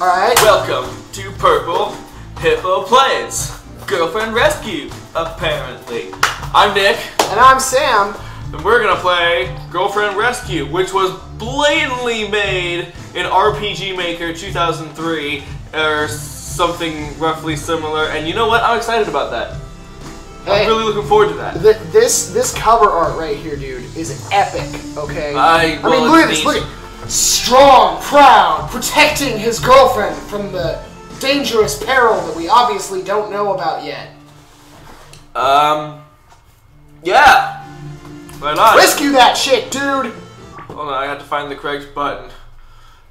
Alright. Welcome to Purple Hippo Plays Girlfriend Rescue, apparently. I'm Nick, And I'm Sam. and we're gonna play Girlfriend Rescue, which was blatantly made in RPG Maker 2003 or something roughly similar. And you know what? I'm excited about that. Hey, I'm really looking forward to that. th- this this cover art right here, dude, is epic. Okay. I, well, I mean, look at this. Look at strong, proud, protecting his girlfriend from the dangerous peril that we obviously don't know about yet. Um, yeah. Right on. Rescue that shit, dude. Hold on, I have to find the correct button.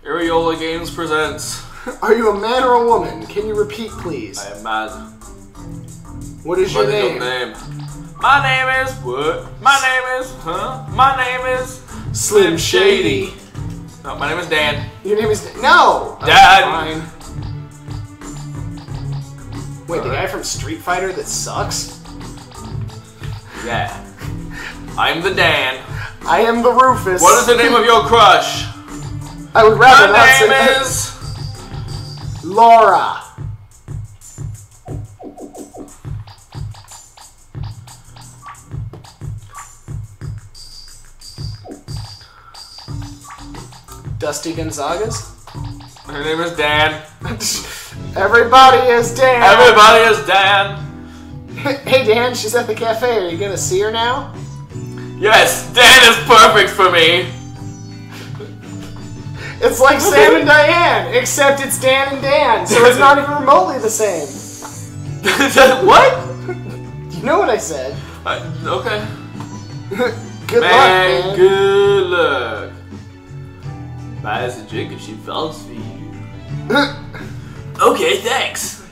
Areola Games presents. Are you a man or a woman? Can you repeat, please? I am mad. What is your What is name? your name? My name is what? My name is huh? My name is Slim Shady. No, my name is Dan. Your name is no. Dad. Wait, the guy from Street Fighter that sucks? Yeah. I'm the Dan. I am the Rufus. What is the name of your crush? I would rather not My say name is. Laura. Dusty Gonzagas? Her name is Dan. Everybody is Dan. Everybody is Dan. Hey Dan, she's at the cafe. Are you gonna see her now? Yes, Dan is perfect for me. It's like Sam and Diane, except it's Dan and Dan, so it's not even remotely the same. what? You know what I said? I, okay. Good Man, luck, man. good luck. Buy us a drink if she falls for you. Okay, thanks.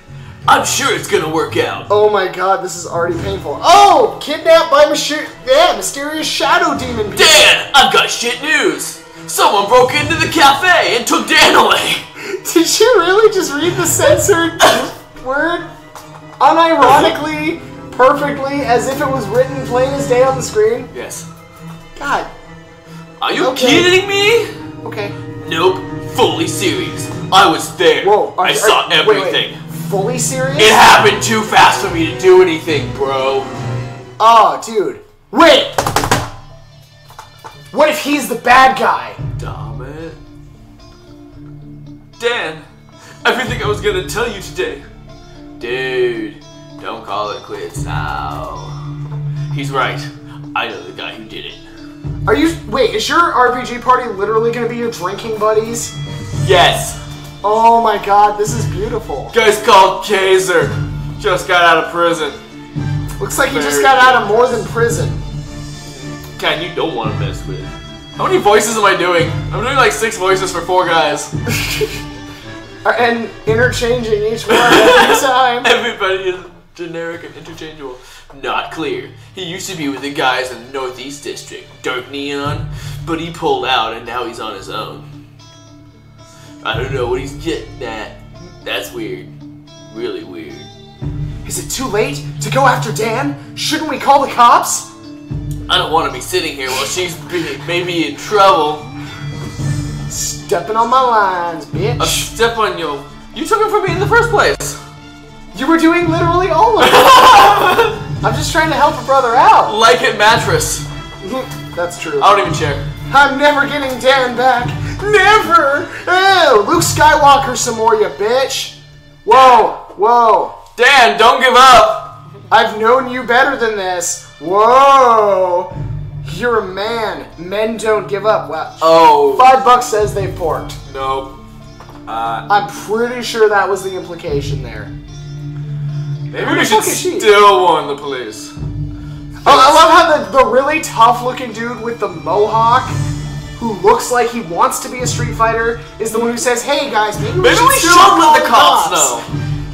I'm sure it's gonna work out. Oh my god, this is already painful. Oh! Kidnapped by myster- yeah, mysterious shadow demon people. Dan, I've got shit news. Someone broke into the cafe and took Dan away. Did you really just read the censored word unironically, perfectly, as if it was written plain as day on the screen? Yes. God. Are you Okay. kidding me? Okay. Nope. Fully serious. I was there. Whoa. are- I are- saw wait, wait. everything. Fully serious? It happened too fast for me to do anything, bro. Oh, dude. Wait! What if he's the bad guy? Damn it. Dan, everything I was gonna tell you today. Dude, don't call it quits now. He's right. I know the guy who did it. Are you. Wait, is your RPG party literally gonna be your drinking buddies? Yes! Oh my god, this is beautiful. Guy's called Kaiser. Just got out of prison. Looks like he just got out of more than prison. Kind you don't want to mess with. How many voices am I doing? I'm doing like six voices for four guys. And interchanging each one every time. Everybody is generic and interchangeable. Not clear. He used to be with the guys in the Northeast District, Dark Neon, but he pulled out and now he's on his own. I don't know what he's getting at. That's weird. Really weird. Is it too late to go after Dan? Shouldn't we call the cops? I don't want to be sitting here while she's maybe in trouble. Stepping on my lines, A bitch. step on you. You took it from me in the first place. You were doing literally all of it. I'm just trying to help a brother out. Like it mattress. That's true. I don't even check. I'm never getting Dan back. Never! Ew, Luke Skywalker some more, you bitch. Whoa, whoa. Dan, don't give up. I've known you better than this. Whoa. You're a man. Men don't give up. Wow. Oh. Five bucks says they porked. Nope. Uh, I'm pretty sure that was the implication there. Maybe we should she? still warn the police. Oh, I love how the, the really tough looking dude with the mohawk, who looks like he wants to be a Street Fighter, is the one who says, "Hey guys, maybe we Maybe should we still should call let the cops know.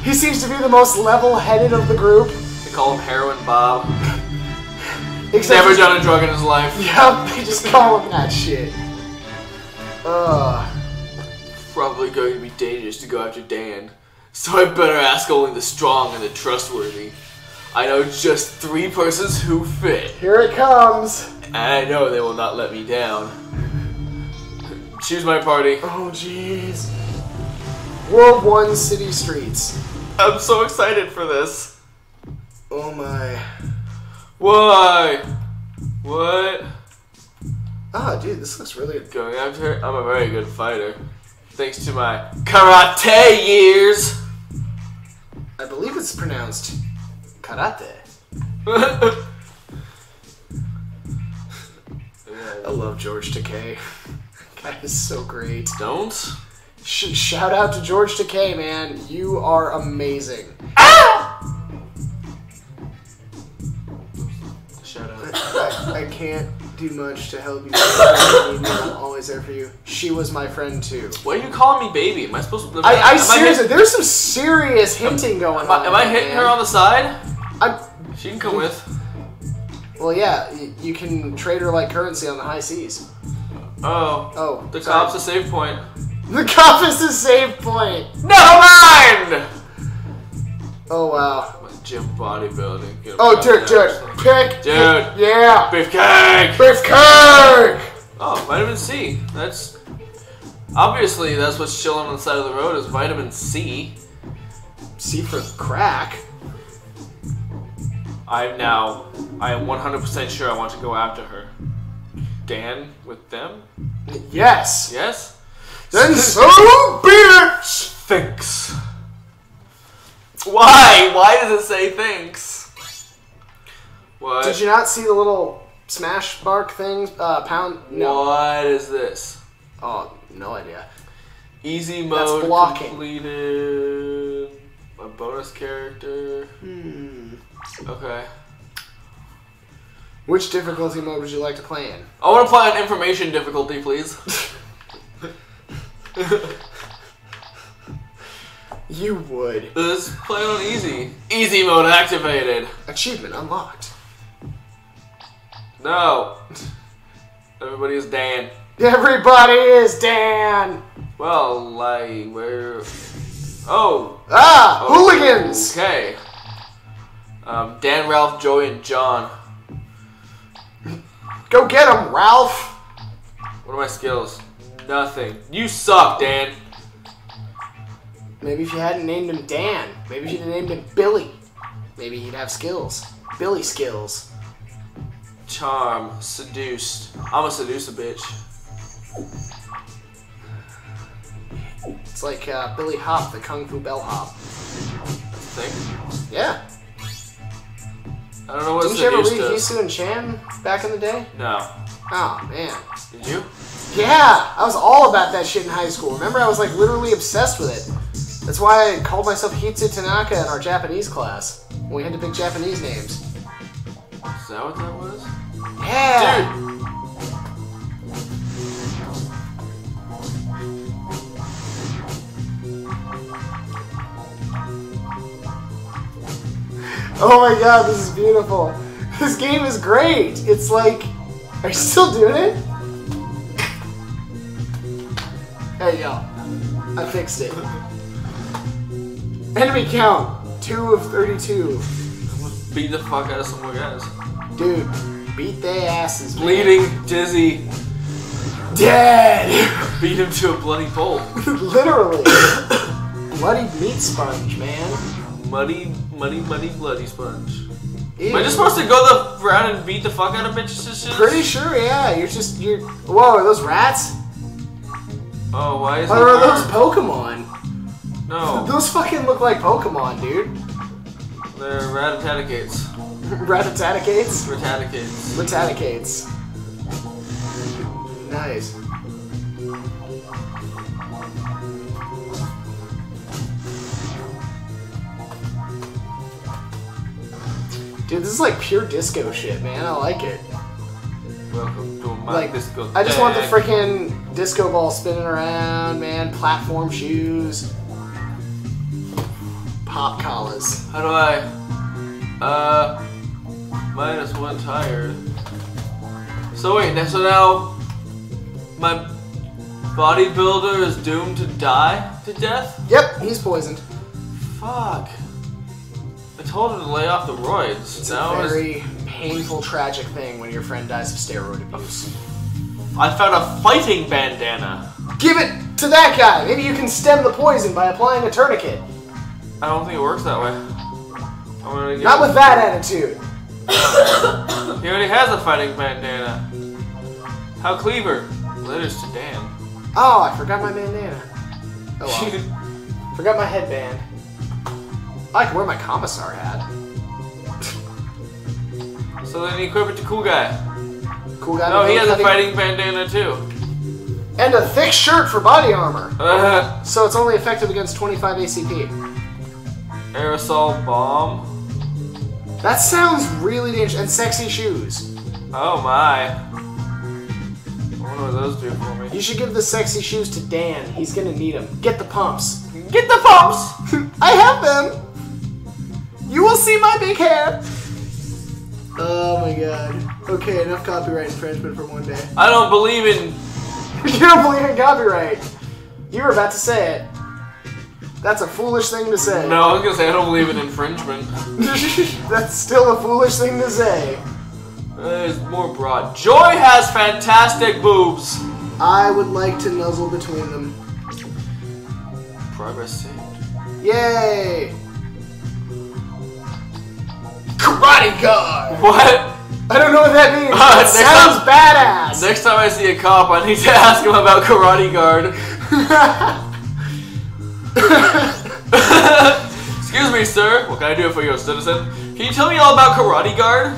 He seems to be the most level-headed of the group. They call him Heroin Bob. Except Never done a drug in his life. Yep, they just call him that shit. Ugh. Probably going to be dangerous to go after Dan. So I better ask only the strong and the trustworthy. I know just three persons who fit, Here it comes. and I know they will not let me down. Choose my party. Oh, jeez. World One City Streets. I'm so excited for this. Oh my. Why? What? Ah, dude, this looks really good. Going after? I'm a very good fighter. Thanks to my karate years. I believe it's pronounced karate. I love George Takei. That is so great. Don't. Sh- shout out to George Takei, man. You are amazing. Ah! Shut up. I, I can't do much to help you. I'm always there for you. She was my friend too. Why are you calling me baby? Am I supposed to? Am I, I am seriously, hit- there's some serious hinting going am I, on. am I hitting man. her on the side? I'm, She can come with. well, yeah, y- you can trade her like currency on the high seas. Oh. Oh, The sorry. cop's a save point. The cop is a save point. Never mind! Oh wow. Gym bodybuilding. Get Oh, dude, dude, pick. Dude. Yeah. Beefcake! Beefcake. Oh, vitamin C. That's obviously that's what's chilling on the side of the road is vitamin C. C for crack. I'm now. I am 100% sure I want to go after her. Dan with them? Yes. Yes. Then so be it. Thanks. Why? Why does it say thanks? What? Did you not see the little smash bark things? Uh, pound. No. What is this? Oh, no idea. Easy mode blocking. completed. A bonus character. Hmm. Okay. Which difficulty mode would you like to play in? I want to play on information difficulty, please. You would. Let's play on easy. Easy mode activated. Achievement unlocked. No. Everybody is Dan. Everybody is Dan. Well, like, where. Oh. Ah, hooligans. Okay. Um, Dan, Ralph, Joey, and John. Go get him, Ralph. What are my skills? Nothing. You suck, Dan. Maybe if you hadn't named him Dan, maybe you'd have named him Billy, maybe he'd have skills. Billy skills. Charm. Seduced. I'm a seduce a bitch. It's like uh, Billy Hop, the Kung Fu bellhop. Think. Yeah. I don't know what Didn't you ever read does. Hisu and Chan back in the day? No. Oh man. Did you? Yeah, I was all about that shit in high school. Remember, I was like literally obsessed with it. That's why I called myself Hitsu Tanaka in our Japanese class we had to pick Japanese names. Is that what that was? Yeah. Dude. Oh my god, this is beautiful. This game is great. It's like, are you still doing it? Hey go. I fixed it. Enemy count, 2 of 32. Beat the fuck out of some more guys. Dude, beat their asses. man. Bleeding, dizzy, Dead! beat him to a bloody pulp. Literally. Bloody meat sponge, man. Muddy, muddy, muddy, bloody sponge. Ew. Am I just supposed to go the round and beat the fuck out of bitches? and shit? Pretty sure, yeah. You're just, you're. Whoa, are those rats? Oh, why is Or are those? Pokemon? No, Those fucking look like Pokemon, dude. they're ratatatacates. Ratatatacates? Ratatacates. Ratatacates. Nice. Dude, this is like pure disco shit, man. I like it. Welcome to my Like, disco. I just want the freaking disco ball spinning around, man. Platform shoes. Pop collars. How do I? Uh, minus one tire. So wait, so now my bodybuilder is doomed to die to death? Yep, he's poisoned. Fuck. I told him to lay off the roids. It's now a it's- very painful, tragic thing when your friend dies of steroid abuse. I found a fighting bandana. Give it to that guy. Maybe you can stem the poison by applying a tourniquet. I don't think it works that way. I want to get Not with that attitude. He already has a fighting bandana. How clever. Letters to Dan. Oh, I forgot my bandana. Oh well. forgot my headband. I can wear my commissar hat. so then equip it to cool guy. Cool guy. No, he has a fighting bandana too. And a thick shirt for body armor. Uh, -huh. So it's only effective against 25 ACP. Aerosol bomb. That sounds really dangerous. And sexy shoes. Oh my. What those do for me. You should give the sexy shoes to Dan. He's gonna need them. Get the pumps. Get the pumps! I have them. You will see my big hair. Oh my god. Okay, enough copyright infringement for one day. I don't believe in. you don't believe in copyright. You were about to say it. That's a foolish thing to say. No, I was gonna say I don't believe in infringement. That's still a foolish thing to say. Uh, it's more broad. Joy has fantastic boobs. I would like to nuzzle between them. Progress saved. Yay! Karate guard! What? I don't know what that means. Uh, sounds time- badass. Next time I see a cop, I need to ask him about Karate Guard. Excuse me, sir. What can I do for you, citizen? Can you tell me all about Karate Guard?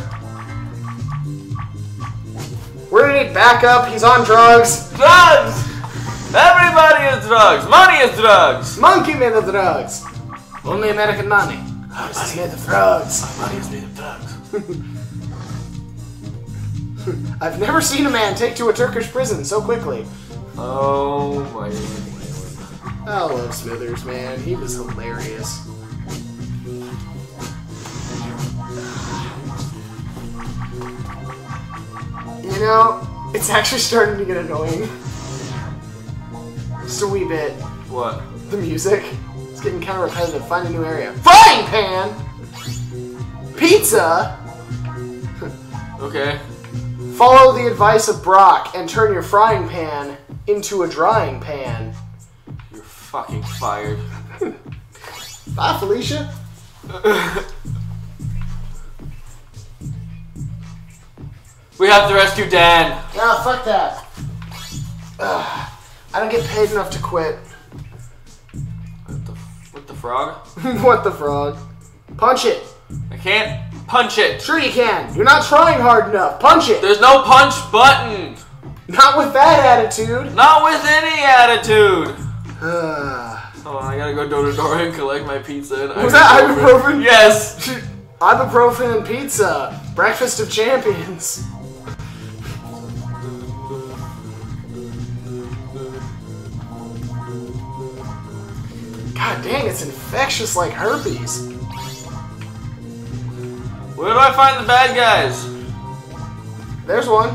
We're gonna need backup. He's on drugs. Drugs! Everybody is drugs. Money is drugs. Monkey made of drugs. Only American money. Ours is made of drugs. Money is made of drugs. I've never seen a man take to a Turkish prison so quickly. Oh my. I love Smithers, man. He was hilarious. You know, it's actually starting to get annoying. Just a wee bit. What? The music. It's getting kind of repetitive. Find a new area. Frying pan! Pizza! Okay. Follow the advice of Brock and turn your frying pan into a drying pan. Fucking fired. Bye, Felicia. We have to rescue Dan. Ah, fuck that. Ugh. I don't get paid enough to quit. What the, what the frog? what the frog? Punch it. I can't punch it. Sure you can. You're not trying hard enough. Punch it. There's no punch button. Not with that attitude. Not with any attitude. On, oh, I gotta go door to door and collect my pizza. And Was that ibuprofen? Yes. Ibuprofen and pizza. Breakfast of champions. God dang, it's infectious like herpes. Where do I find the bad guys? There's one.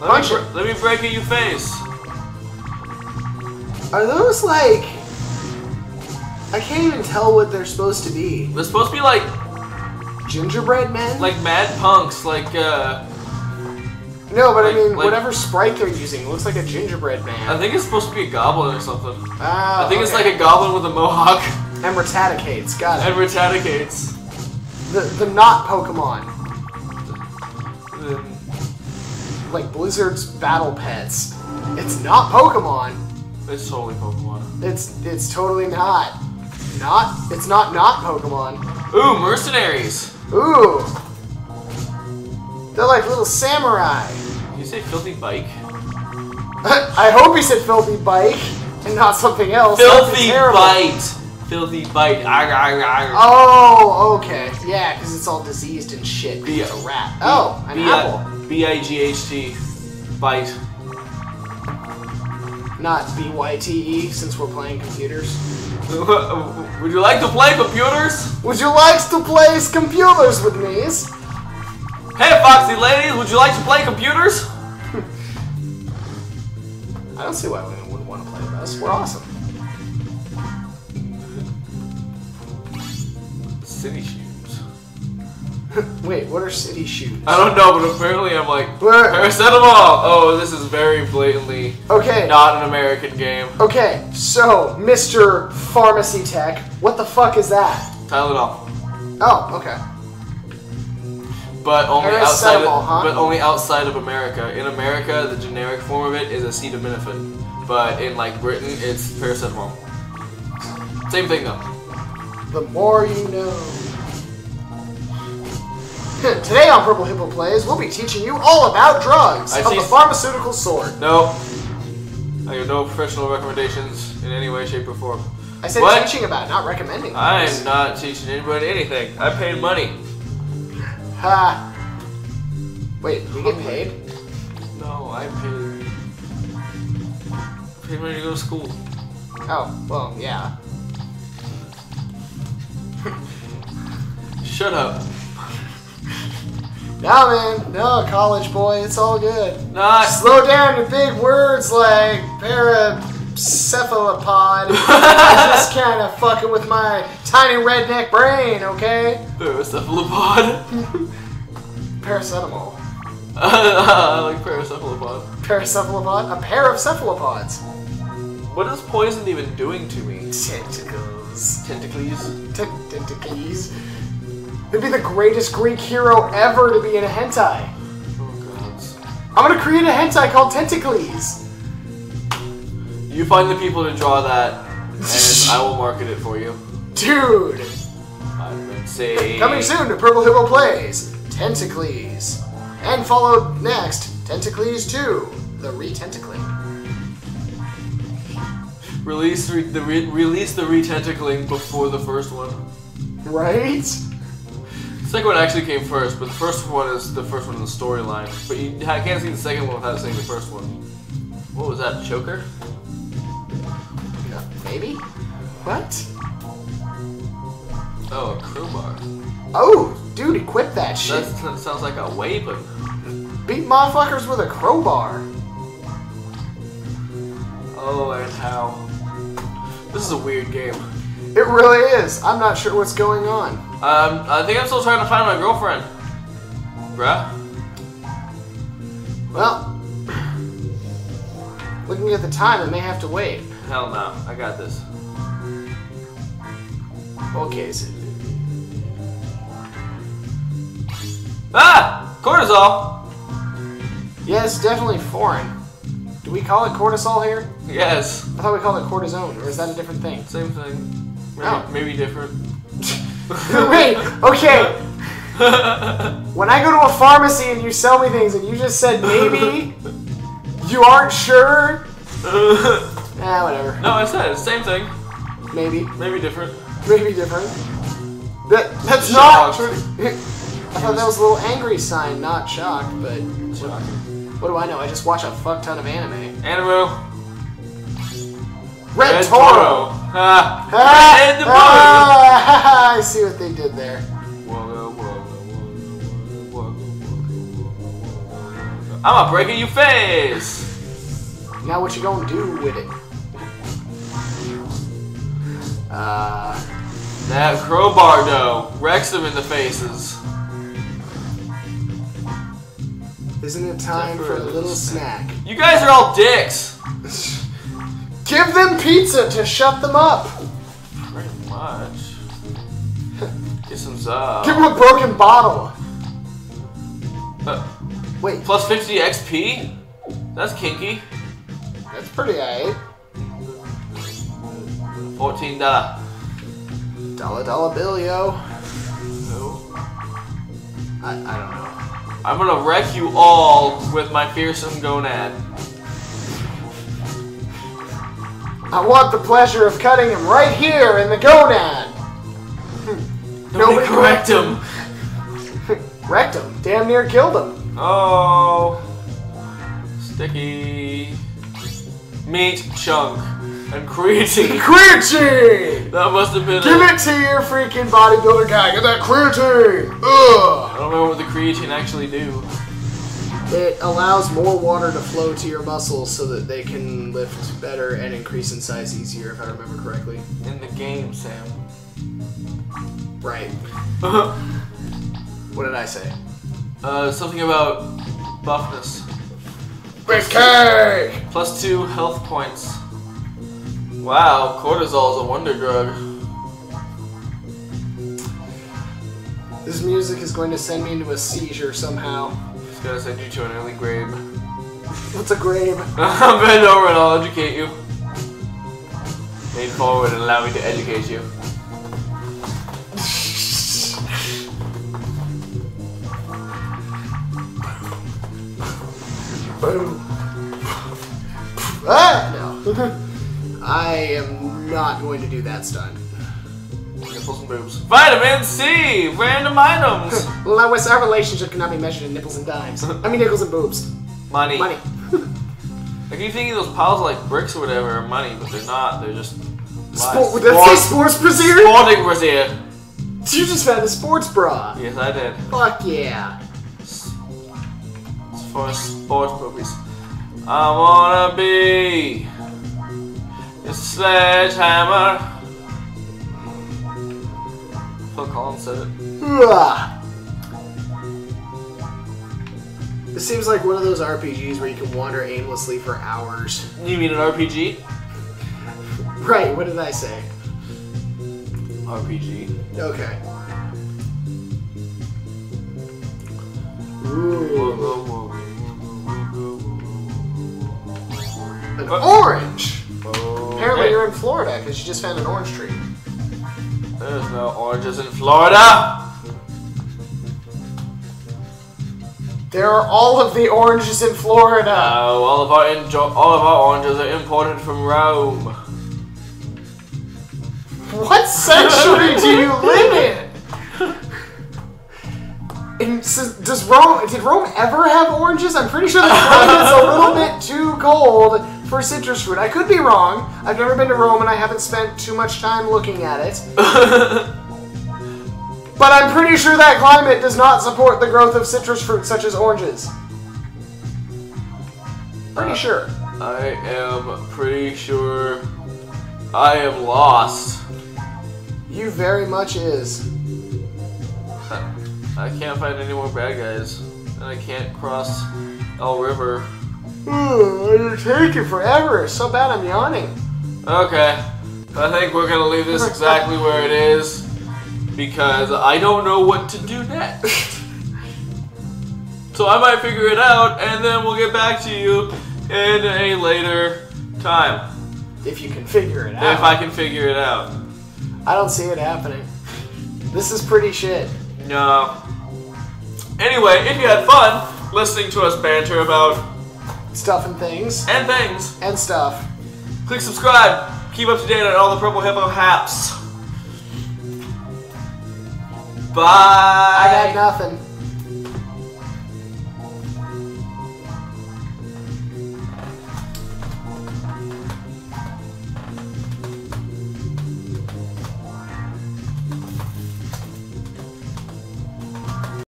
Let Punch me, it. let me break in your face. Are those like. I can't even tell what they're supposed to be. They're supposed to be like Gingerbread men? like mad punks, like uh no, but like- I mean, like- whatever sprite they're using looks like a gingerbread man. I think it's supposed to be a goblin or something. Ah, I think it's like a goblin with a mohawk And got it. and. The, the not Pokemon. Like Blizzard's battle pets. It's not Pokemon. It's totally Pokemon. It's it's totally not. Not it's not not Pokemon. Ooh, mercenaries. Ooh. They're like little samurai. Did you say filthy bike? I hope he said filthy bike and not something else. Filthy bite. Filthy bite. Arg, arg, arg. Oh, okay. Yeah, because it's all diseased and shit. Oh, be a rat. Oh, an B- apple. B I G H T. Bite. Not B Y T E, since we're playing computers. Would you like to play computers? Would you like to play computers with me? Hey, Foxy ladies, would you like to play computers? I don't see why women wouldn't want to play with us. We're awesome. City. Wait, what are city shoes? I don't know, but apparently I'm like Where- paracetamol. Oh, this is very blatantly Okay. not an American game. Okay, so Mr. Pharmacy Tech, what the fuck is that? Tylenol, Oh, okay. but only outside of huh? but only outside of America. In America, the generic form of it is acetaminophen, but in like Britain, it's paracetamol. Same thing though. The more you know. Today on Purple Hippo Plays, we'll be teaching you all about drugs I of the pharmaceutical sort. No, I have no professional recommendations in any way, shape, or form. I said What? teaching about, not recommending. I am not teaching anybody anything. I paid money. Ha. Wait, we get paid? No, I paid. Paid money to go to school. Oh, well, yeah. Shut up. No, man. No, college boy. It's all good. Not. Slow down your big words like paracephalopod. I'm just kind of fucking with my tiny redneck brain, okay? Paracephalopod. Paracetamol. I like paracephalopod. Paracephalopod? A pair of cephalopods. What is poison even doing to me? Tentacles. Tentacles. T- tentacles. It'd be the greatest Greek hero ever to be in a hentai. Oh. I'm gonna create a hentai called Tentacles. You find the people to draw that, and I will market it for you. Dude. I'm gonna say. Coming soon to Purple Hippo Plays, Tentacles. And followed next, Tentacles 2, the re-tentacling. Release re- the re- release the retentacling before the first one. Right? Second one actually came first, but the first one is the first one in the storyline. But you can't see the second one without seeing the first one. What was that? Choker? Maybe? What? Oh, a crowbar. Oh, dude, equip that shit. That that sounds like a weapon. Beat motherfuckers with a crowbar. Oh, and how? This is a weird game. It really is. I'm not sure what's going on. Um, I think I'm still trying to find my girlfriend. Bruh. Well, looking at the time, it may have to wait. Hell no. I got this. Okay, so Ah! Cortisol! yeah, it's definitely foreign. Do we call it cortisol here? Yes. I thought we called it cortisone, or is that a different thing? Same thing. Maybe, Oh. maybe different. Wait, okay. When I go to a pharmacy and you sell me things and you just said maybe, you aren't sure? Ah, whatever. no, I said it's same thing. Maybe. Maybe different. Maybe different. That that's not true. I thought that was a little angry sign, not shocked, but Shocking. what do I know? I just watch a fuck ton of anime. Anime. Red, Red Toro! Toro. Ah. Ah, the ah, I see what they did there. I'm a breaking you face. Now what you gonna do with it? Uh, That crowbar though wrecks them in the faces. isn't it time for a little snack? You guys are all dicks. Give them pizza to shut them up. Pretty much. Get some up. Give them a broken bottle. Uh, Wait, plus 50 XP? That's kinky. that's pretty alright. $14. Dollar dollar bill, yo. No. I, I don't know. I'm gonna wreck you all with my fearsome gonad. I want the pleasure of cutting him right here in the gonad. Nobody correct him. Wrecked him. Damn near killed him. Oh. Sticky. Meat chunk. And creatine. Creatine! That must have been Give it. it to your freaking bodybuilder guy. Get that creatine! Ugh! I don't know what the creatine actually do. It allows more water to flow to your muscles so that they can lift better and increase in size easier, if I remember correctly. In the game, Sam. Right. What did I say? Uh, something about buffness. Cake! Plus two health points. Wow, cortisol is a wonder drug. This music is going to send me into a seizure somehow. Gonna send you to an early grave. What's a grave? Bend over and I'll educate you. Lean forward and allow me to educate you. Boom. Ah, no. I am not going to do that stunt. Nipples and boobs. Vitamin C! Random items! Lewis, our relationship cannot be measured in nipples and dimes. I mean nickels and boobs. Money. Money. I keep thinking those piles of like bricks or whatever are money, but they're not. They're just. Sport, lies. did that say sports brazier? Sporting brazier. You just found a sports bra. Yes, I did. Fuck yeah. It's for sports movies. I wanna be a sledgehammer. Phil Collins said it. This seems like one of those RPGs where you can wander aimlessly for hours. You mean an RPG? Right, what did I say? RPG. Okay. Ooh, an orange! Oh. Apparently you're in Florida because you just found an orange tree. There's no oranges in Florida. There are all of the oranges in Florida! No, all of our all of our oranges are imported from Rome. What century do you live in? And does Rome? Did Rome ever have oranges? I'm pretty sure the is a little bit too cold for citrus fruit. I could be wrong. I've never been to Rome and I haven't spent too much time looking at it. But I'm pretty sure that climate does not support the growth of citrus fruit such as oranges. Pretty Uh, sure. I am pretty sure I am lost. You very much is. I can't find any more bad guys, and I can't cross El River. Ooh, it'll take you forever. So bad I'm yawning. Okay, I think we're gonna leave this exactly where it is because I don't know what to do next. So I might figure it out, and then we'll get back to you in a later time If you can figure it out. if I can figure it out. I don't see it happening. This is pretty shit. No. Anyway, if you had fun listening to us banter about Stuff and things. and things, And stuff. click subscribe. Keep up to date on all the Purple Hippo haps. Bye. I got nothing.